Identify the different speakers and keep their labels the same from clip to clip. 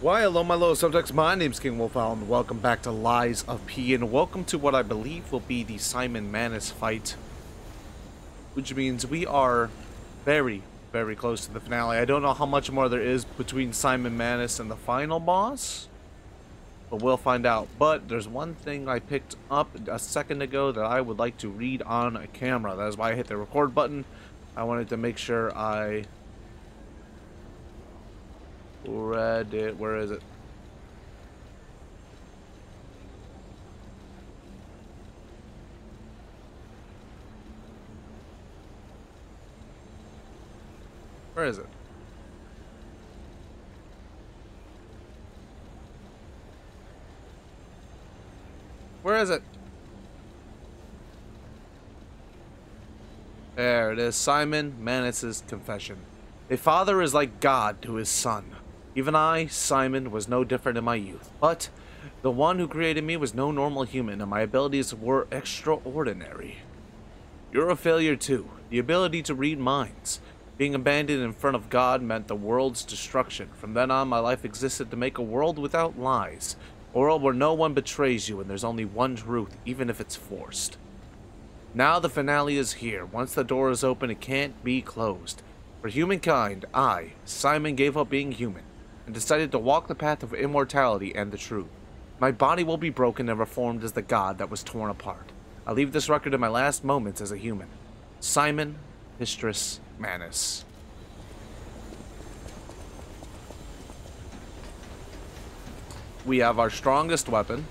Speaker 1: Why, hello, my low subjects. My name's King WolfOwl. and welcome back to Lies of P, and welcome to what I believe will be the Simon Manus fight. Which means we are very, very close to the finale. I don't know how much more there is between Simon Manus and the final boss, but we'll find out. But there's one thing I picked up a second ago that I would like to read on a camera. That is why I hit the record button. I wanted to make sure I read it. Where is it? Where is it? Where is it? There it is. Simon Manus's confession. A father is like God to his son. Even I, Simon, was no different in my youth. But the one who created me was no normal human, and my abilities were extraordinary. You're a failure too. The ability to read minds. Being abandoned in front of God meant the world's destruction. From then on, my life existed to make a world without lies. A world where no one betrays you and there's only one truth, even if it's forced. Now the finale is here. Once the door is open, it can't be closed. For humankind, I, Simon, gave up being human and decided to walk the path of immortality and the truth. My body will be broken and reformed as the god that was torn apart. I leave this record in my last moments as a human. Simon Mistress Manus. We have our strongest weapon,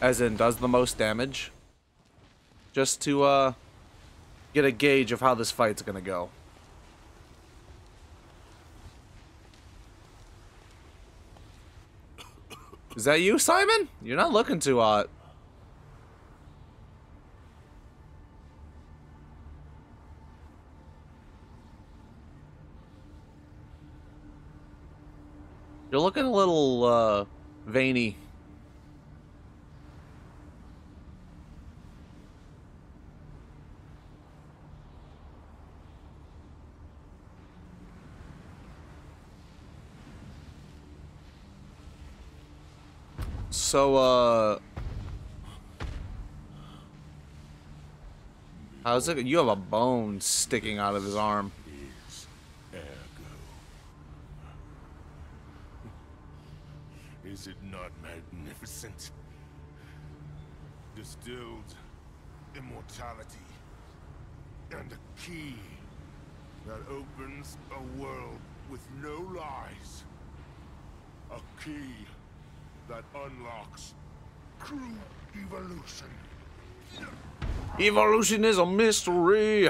Speaker 1: as in does the most damage, just to uh, get a gauge of how this fight's gonna go. Is that you, Simon? You're not looking too hot. You're looking a little, uh, veiny. So, uh... How's it? You have a bone sticking out of his arm.
Speaker 2: is it not magnificent? Distilled immortality and a key that opens a world with no lies. A key that unlocks true evolution.
Speaker 1: Evolution is a mystery.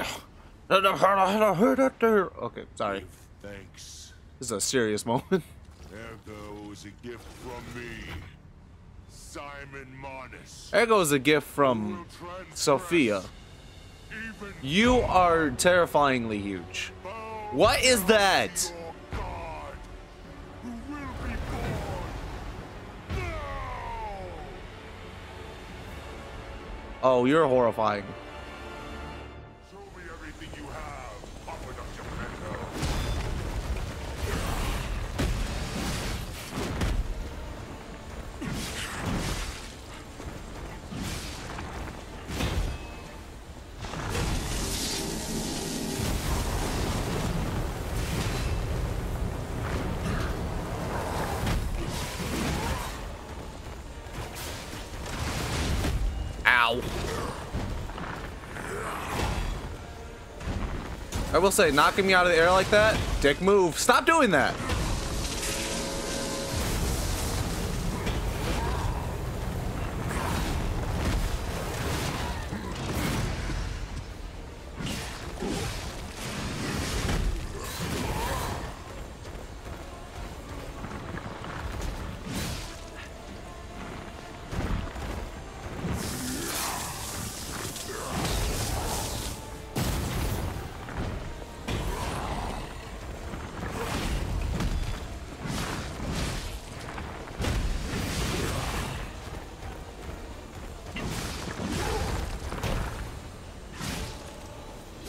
Speaker 1: Okay, sorry.
Speaker 2: Give thanks.
Speaker 1: This is a serious moment.
Speaker 2: Ergo is a gift from me, Simon Manus.
Speaker 1: Ergo is a gift from Sophia. You are terrifyingly huge. What is that? Oh, you're horrifying. I will say, knocking me out of the air like that, dick move. Stop doing that.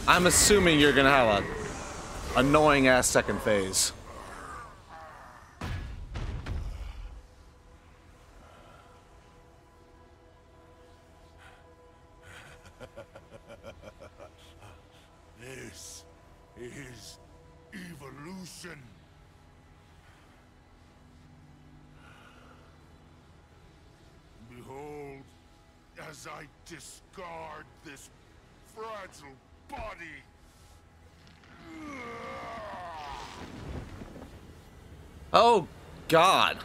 Speaker 1: I'm assuming you're gonna have a annoying ass second phase.
Speaker 3: this is evolution. Behold, as I discard this fragile body.
Speaker 1: Oh, God.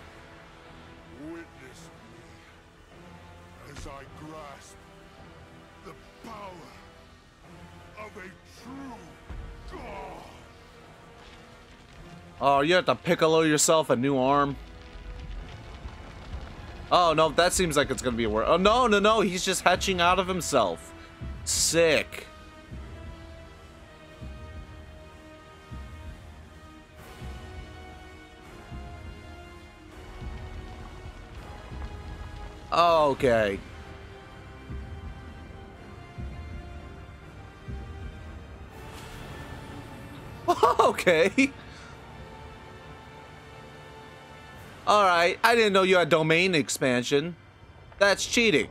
Speaker 3: Witness me as I grasp the power of a true god.
Speaker 1: Oh, you have to piccolo yourself a new arm. Oh, no, that seems like it's gonna be a word. Oh, no, no, no, he's just hatching out of himself. Sick. Okay. okay. Alright, I didn't know you had domain expansion. That's cheating.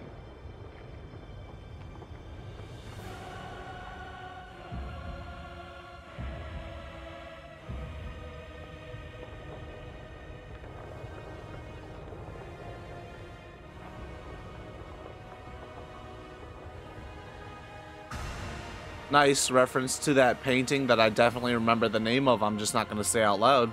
Speaker 1: Nice reference to that painting that I definitely remember the name of. I'm just not going to say out loud.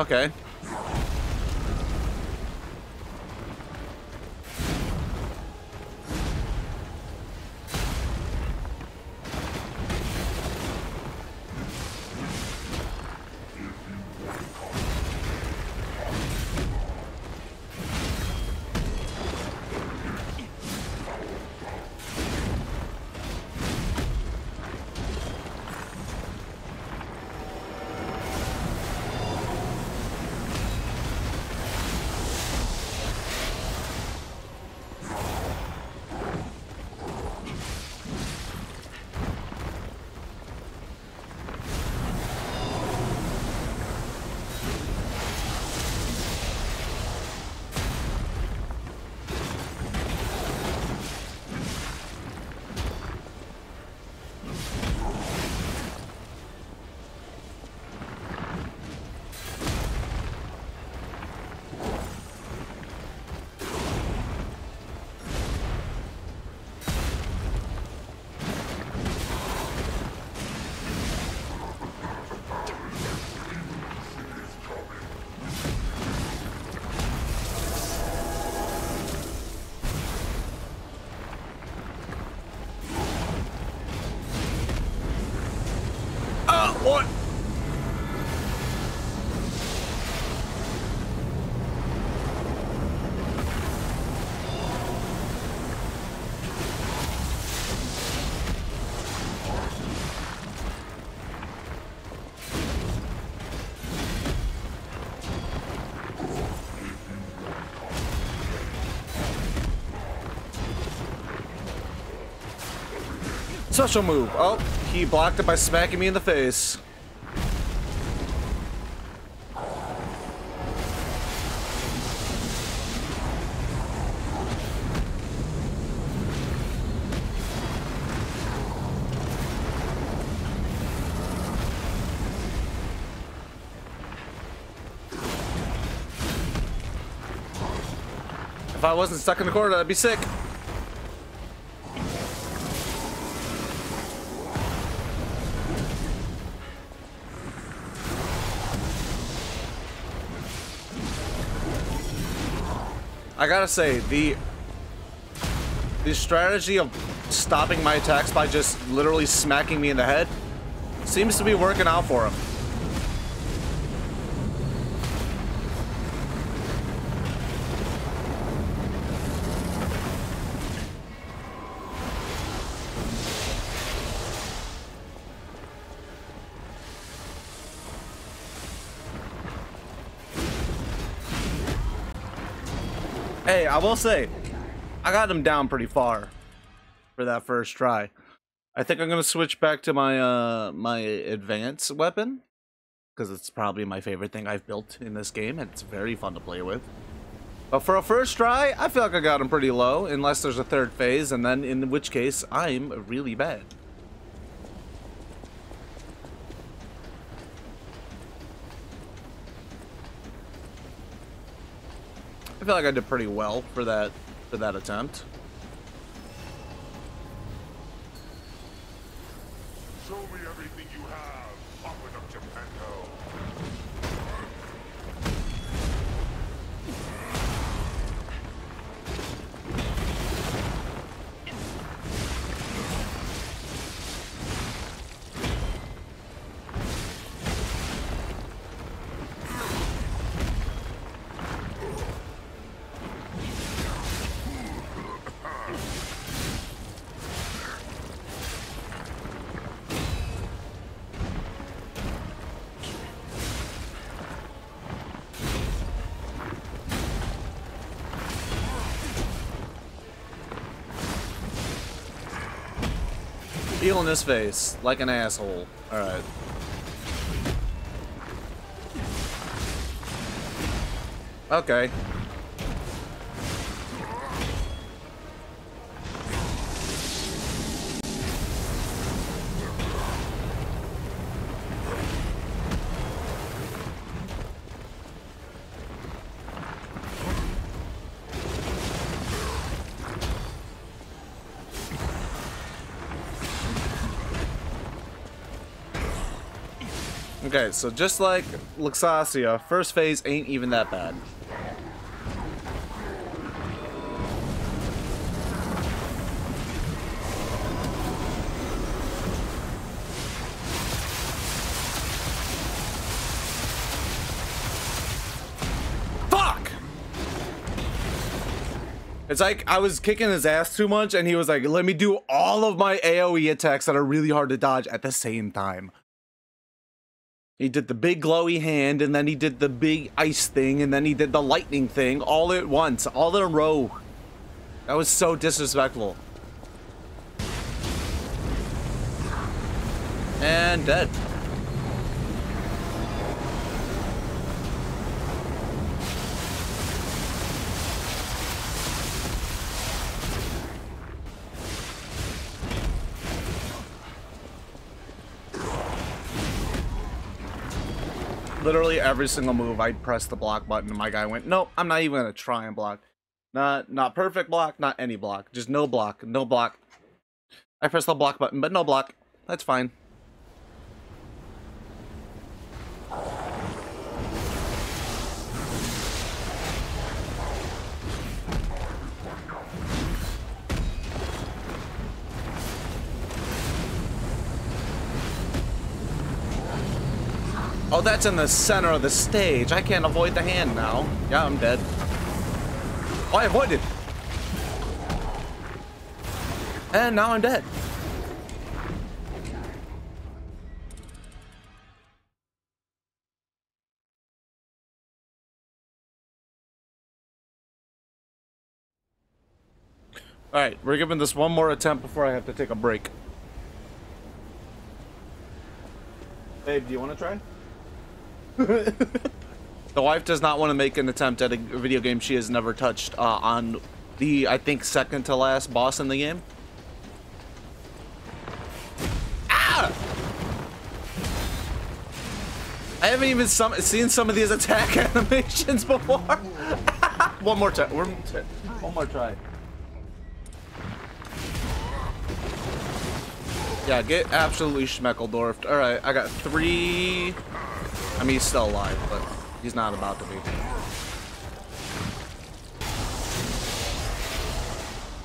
Speaker 1: Okay. Special move. Oh, he blocked it by smacking me in the face. If I wasn't stuck in the corner, I'd be sick. Gotta say, the the strategy of stopping my attacks by just literally smacking me in the head seems to be working out for him. Hey, I will say, I got him down pretty far for that first try. I think I'm gonna switch back to my uh my advanced weapon because it's probably my favorite thing I've built in this game, and it's very fun to play with. But for a first try, I feel like I got him pretty low, unless there's a third phase, and then in which case I'm really bad. I feel like I did pretty well for that for that attempt. Healing his face like an asshole. Alright. Okay. Okay, so just like Laxasia, first phase ain't even that bad. Fuck! It's like I was kicking his ass too much and he was like, let me do all of my AoE attacks that are really hard to dodge at the same time. He did the big glowy hand, and then he did the big ice thing, and then he did the lightning thing all at once, all in a row. That was so disrespectful. And dead. Literally every single move I pressed the block button and my guy went, nope, I'm not even gonna try and block. Not not perfect block, not any block. Just no block, no block. I pressed the block button, but no block. That's fine. Oh, that's in the center of the stage. I can't avoid the hand now. Yeah, I'm dead. Oh, I avoided. And now I'm dead. Alright, we're giving this one more attempt before I have to take a break. Babe, do you want to try? the wife does not want to make an attempt at a video game she has never touched uh, on the, I think, second to last boss in the game. Ah! I haven't even some, seen some of these attack animations before. one more time. One more try. Yeah, get absolutely schmeckledorfed. Alright, I got three... I mean, he's still alive, but he's not about to be.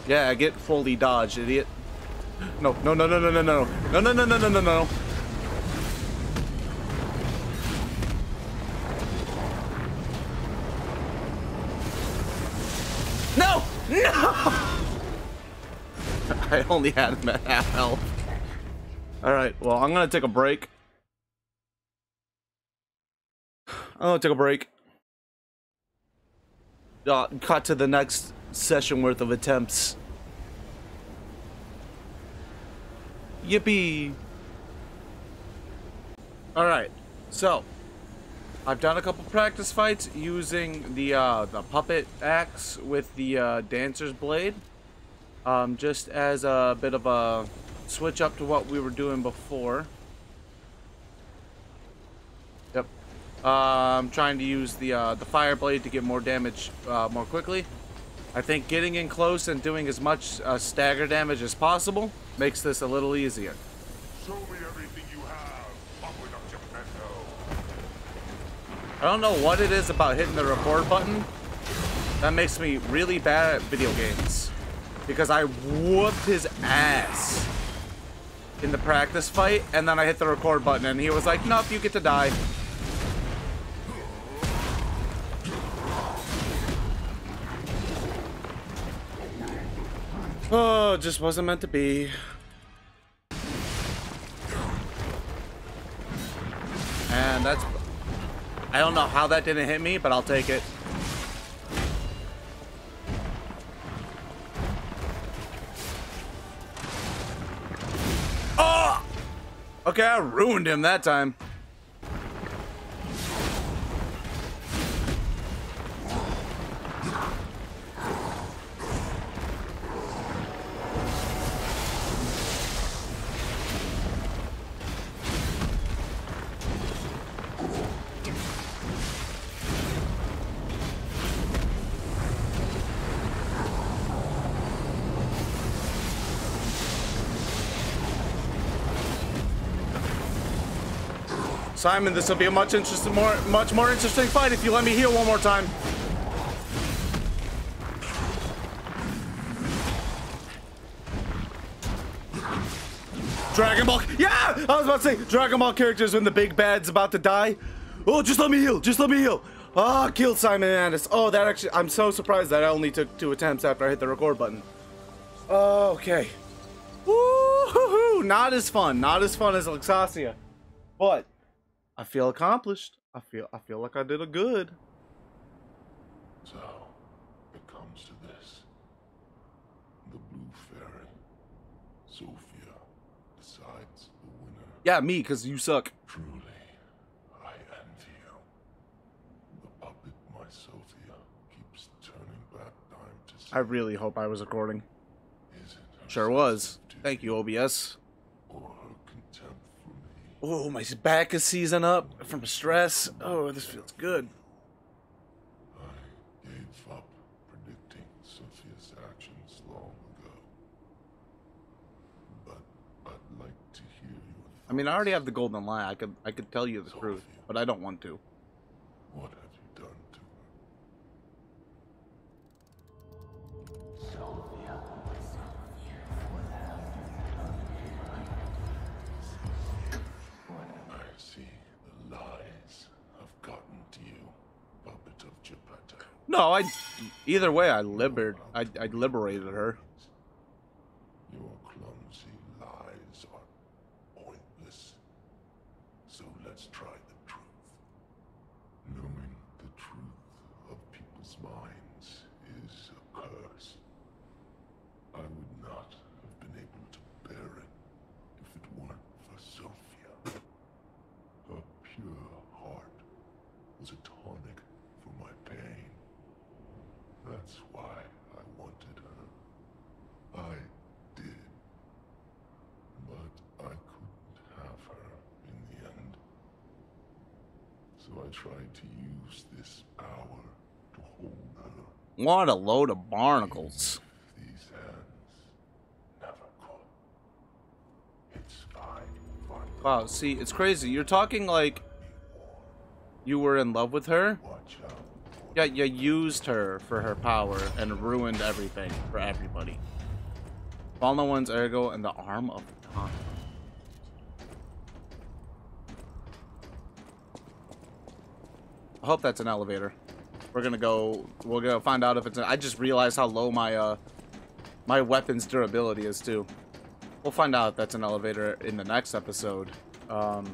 Speaker 1: Yeah, get fully dodged, idiot. No, no, no, no, no, no, no, no, no, no, no, no, no, no. No! No! I only had him at half health. Alright, well, I'm gonna take a break. I'm gonna take a break. uh, cut to the next session worth of attempts. Yippee! Alright, so I've done a couple practice fights using the uh, the puppet axe with the uh, dancer's blade. Um, just as a bit of a switch up to what we were doing before. Yep. Uh, I'm trying to use the uh, the fire blade to get more damage uh, more quickly. I think getting in close and doing as much uh, stagger damage as possible makes this a little easier.
Speaker 2: Show me everything you have, Puppet.
Speaker 1: I don't know what it is about hitting the record button that makes me really bad at video games. Because I whooped his ass in the practice fight, and then I hit the record button, and he was like, nope, you get to die. Oh, just wasn't meant to be. And that's... I don't know how that didn't hit me, but I'll take it. Oh! Okay, I ruined him that time. Simon, this will be a much interesting, more, much more interesting fight if you let me heal one more time. Dragon Ball, yeah! I was about to say, Dragon Ball characters when the big bad's about to die. Oh, just let me heal, just let me heal. Ah, oh, killed Simon Manus. Oh, that actually, I'm so surprised that I only took two attempts after I hit the record button. Oh, okay. Woo-hoo-hoo! Not as fun, not as fun as Laxasia. But, I feel accomplished. I feel I feel like I did a good.
Speaker 2: So, it comes to this. The Blue Fairy, Sophia, decides the winner.
Speaker 1: Yeah, me, cause you suck.
Speaker 2: Truly, I envy you. The puppet, my Sophia, keeps turning back time to see
Speaker 1: I really hope I was recording.
Speaker 2: is it
Speaker 1: Sure was. Thank you, OBS.
Speaker 2: Or her contempt for me.
Speaker 1: Oh, my back is seizing up from stress. Oh, this feels good.
Speaker 2: I gave up predicting Sophia's actions long ago. But I'd like to hear your
Speaker 1: I mean, I already have the golden lie. I could I could tell you the truth, but I don't want to.
Speaker 2: What have you done to her? I
Speaker 1: No, I. Either way, I liber I, I liberated her.
Speaker 2: Your clumsy lies are pointless. So let's try the truth. Knowing the truth of people's minds is a curse. I would not have been able to bear it if it weren't for Sophia. Her pure heart was a tonic for my pain. That's why I wanted her. I did. But I couldn't have her in the end. So I tried to use this power to hold her.
Speaker 1: What a load of barnacles.
Speaker 2: These hands never could. It's fine.
Speaker 1: Wow, see, it's crazy. You're talking like you were in love with her.
Speaker 2: Watch.
Speaker 1: Yeah, you used her for her power and ruined everything for everybody. Fallen One's Ergo and the Arm of Time. I hope that's an elevator. We're gonna go. We're gonna find out if it's. An, I just realized how low my uh my weapon's durability is too. We'll find out if that's an elevator in the next episode. Um.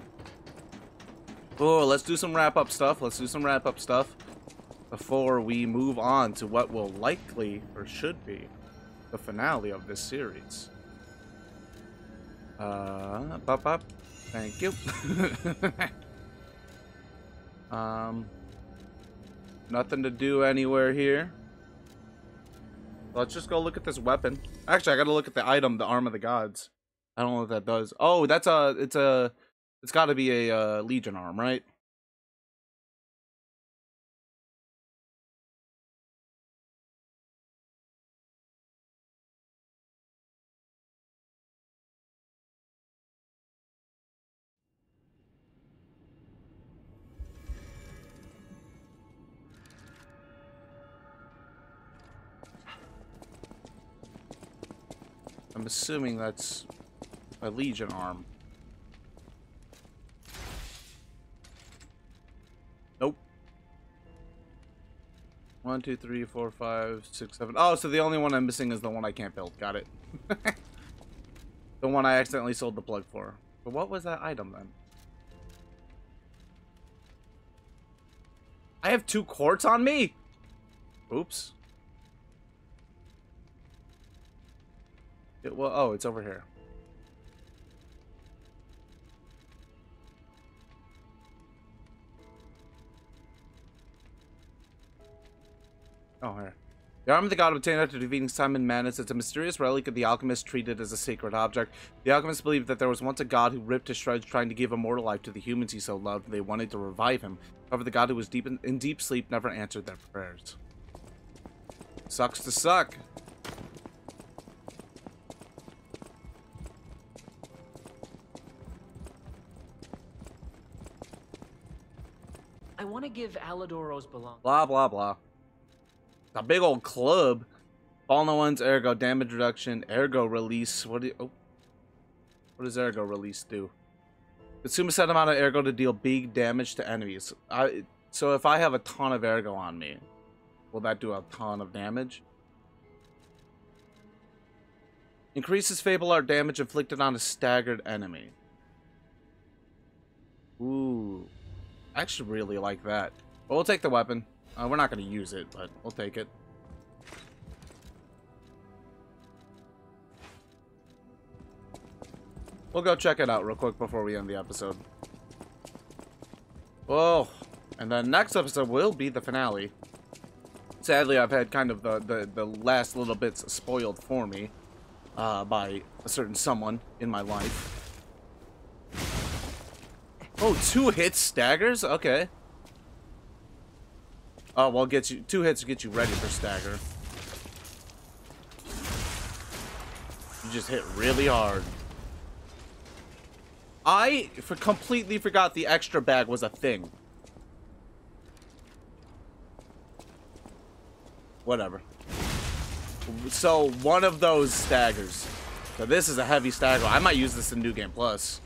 Speaker 1: Oh, let's do some wrap up stuff. Let's do some wrap up stuff. Before we move on to what will likely, or should be, the finale of this series. Uh, bop, bop. Thank you. um, nothing to do anywhere here. Let's just go look at this weapon. Actually, I gotta look at the item, the Arm of the Gods. I don't know what that does. Oh, that's a, it's a, it's gotta be a uh, Legion arm, right? I'm assuming that's a Legion arm. Nope. One, two, three, four, five, six, seven. Oh, so the only one I'm missing is the one I can't build. Got it. the one I accidentally sold the plug for. But what was that item then? I have two quartz on me? Oops. It, well, oh, it's over here. Oh, here. The arm of the god obtained after defeating Simon Manus is a mysterious relic of the alchemist treated as a sacred object. The alchemists believed that there was once a god who ripped to shreds trying to give immortal life to the humans he so loved. They wanted to revive him. However, the god who was deep in, in deep sleep never answered their prayers. Sucks to suck.
Speaker 4: I want to give Alidoro's belong.
Speaker 1: Blah, blah, blah. A big old club. Fallen ones, ergo damage reduction, ergo release. What do you, oh. What does ergo release do? Consume a set amount of ergo to deal big damage to enemies. I so if I have a ton of ergo on me, will that do a ton of damage? Increases Fable Art damage inflicted on a staggered enemy. Ooh. I actually really like that. But we'll take the weapon. Uh, we're not going to use it, but we'll take it. We'll go check it out real quick before we end the episode. Whoa. And the next episode will be the finale. Sadly, I've had kind of the, the, the last little bits spoiled for me uh, by a certain someone in my life. Oh, two hits staggers? Okay. Oh, well, get you two hits to get you ready for stagger. You just hit really hard. I for completely forgot the extra bag was a thing. Whatever. So, one of those staggers. So this is a heavy stagger. I might use this in New Game Plus.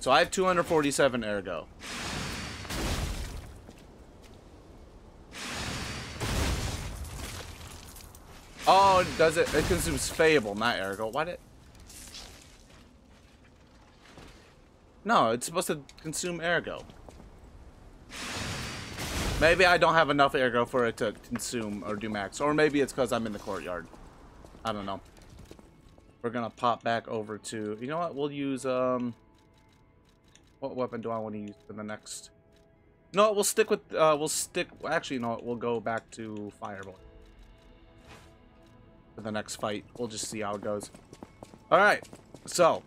Speaker 1: So I have 247 ergo. Oh, does it? It consumes Fable, not ergo. Why did... It? No, it's supposed to consume ergo. Maybe I don't have enough ergo for it to consume or do max. Or maybe it's because I'm in the courtyard. I don't know. We're gonna pop back over to... You know what? We'll use... um. What weapon do I want to use for the next? No, we'll stick with. Uh, we'll stick. Actually, no, we'll go back to Fireball for the next fight. We'll just see how it goes. All right. So,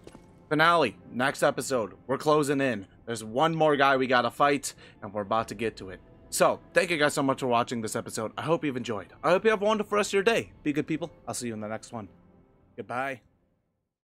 Speaker 1: finale. Next episode. We're closing in. There's one more guy we gotta fight, and we're about to get to it. So, thank you guys so much for watching this episode. I hope you've enjoyed. I hope you have a wonderful rest of your day. Be good people. I'll see you in the next one. Goodbye.